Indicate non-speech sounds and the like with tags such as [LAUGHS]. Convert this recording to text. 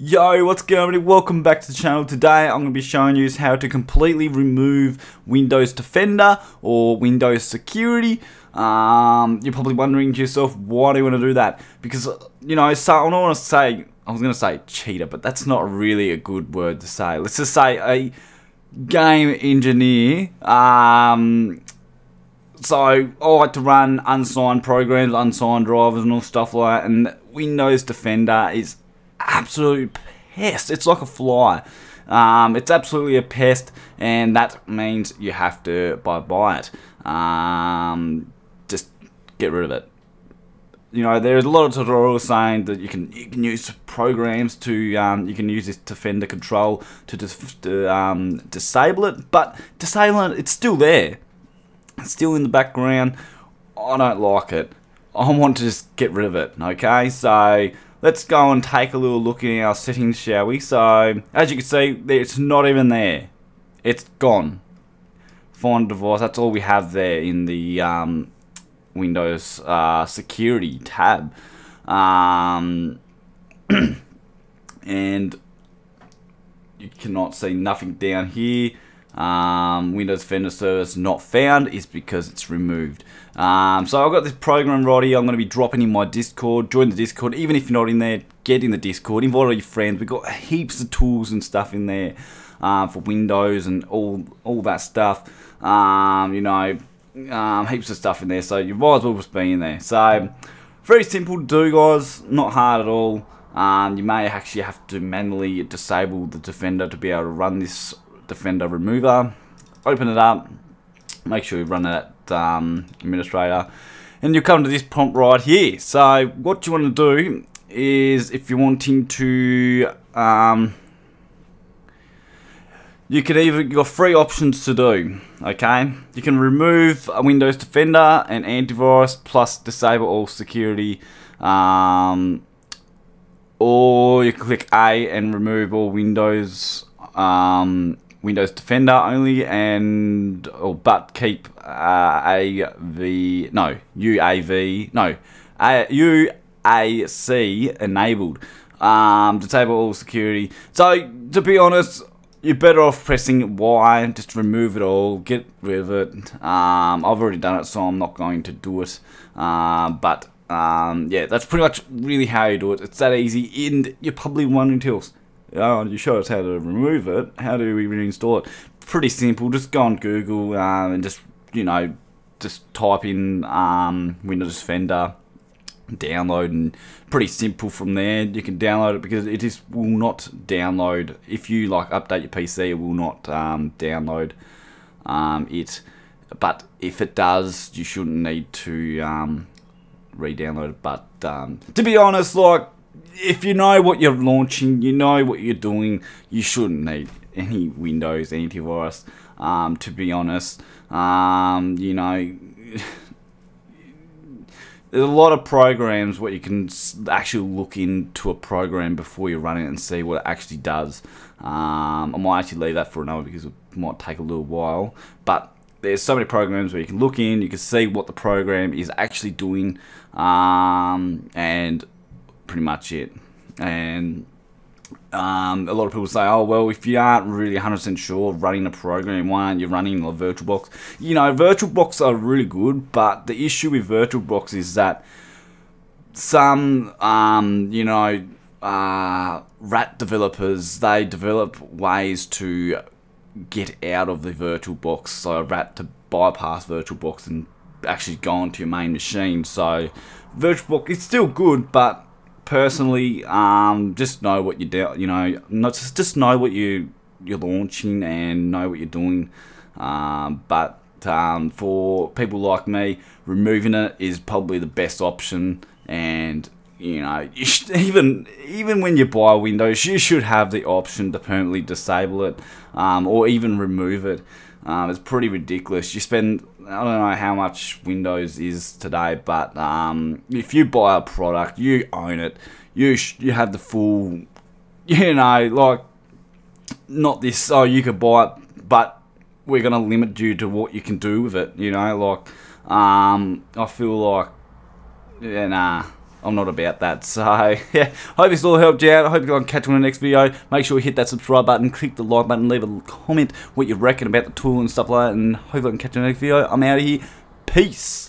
Yo, what's going on everybody? Welcome back to the channel. Today I'm going to be showing you how to completely remove Windows Defender or Windows Security. Um, you're probably wondering to yourself, why do you want to do that? Because, you know, so I don't want to say, I was going to say cheater, but that's not really a good word to say. Let's just say a game engineer um, so I like to run unsigned programs, unsigned drivers and all stuff like that, and Windows Defender is absolute pest. It's like a fly. Um, it's absolutely a pest, and that means you have to buy buy it. Um, just get rid of it. You know, there's a lot of tutorials saying that you can you can use programs to um, you can use this Defender control to, dis to um, disable it, but disable it, it's still there, it's still in the background. I don't like it. I want to just get rid of it. Okay, so let's go and take a little look in our settings, shall we? So, as you can see, it's not even there. It's gone. Find device, that's all we have there in the um, Windows uh, security tab. Um, [CLEARS THROAT] and you cannot see nothing down here um, Windows Defender Service not found is because it's removed. Um, so I've got this program ready. I'm going to be dropping in my Discord. Join the Discord. Even if you're not in there, get in the Discord. Invite all your friends. We've got heaps of tools and stuff in there uh, for Windows and all all that stuff. Um, you know, um, heaps of stuff in there. So you might as well just be in there. So very simple to do, guys. Not hard at all. Um, you may actually have to manually disable the Defender to be able to run this Defender Remover. Open it up. Make sure you run it at um, Administrator. And you come to this prompt right here. So what you want to do is if you're wanting to... Um, you can either you've got three options to do okay you can remove a windows defender and antivirus plus disable all security um, or you can click a and remove all windows um, Windows Defender only, and or but keep uh, AV no UAV no a, UAC enabled. Um, disable all security. So to be honest, you're better off pressing Y, just remove it all, get rid of it. Um, I've already done it, so I'm not going to do it. Uh, but um, yeah, that's pretty much really how you do it. It's that easy, and you're probably wondering us, oh, you showed us how to remove it. How do we reinstall it? Pretty simple. Just go on Google um, and just, you know, just type in um, Windows Defender, download, and pretty simple from there. You can download it because it just will not download. If you like update your PC, it will not um, download um, it. But if it does, you shouldn't need to um, re-download it. But to be honest, like if you know what you're launching, you know what you're doing, you shouldn't need any Windows antivirus. Um, to be honest, um, you know, [SIGHS] there's a lot of programs where you can actually look into a program before you run it and see what it actually does. Um, I might actually leave that for another because it might take a little while, but there's so many programs where you can look in, you can see what the program is actually doing, um, and pretty much it. And um, a lot of people say, oh, well, if you aren't really 100% sure running a program, why aren't you running a VirtualBox? You know, VirtualBox are really good, but the issue with VirtualBox is that some, um, you know, uh, rat developers, they develop ways to get out of the VirtualBox, so rat to bypass VirtualBox and actually go onto your main machine. So VirtualBox is still good, but personally, um, just know what you're. You know, not just just know what you you're launching and know what you're doing. Um, but um, for people like me, removing it is probably the best option. And you know, [LAUGHS] you should, even even when you buy Windows, you should have the option to permanently disable it um, or even remove it. Um, it's pretty ridiculous. You spend I don't know how much Windows is today, but um, if you buy a product, you own it. You you have the full, [LAUGHS] you know, like not this. Oh, you could buy it, but we're gonna limit you to what you can do with it. You know, like um, I feel like yeah, nah, I'm not about that. So, [LAUGHS] yeah, hope this all helped you out. I hope you can catch on the next video. Make sure you hit that subscribe button, click the like button, leave a comment what you reckon about the tool and stuff like that. And hopefully I can catch you on the next video. I'm out of here. Peace.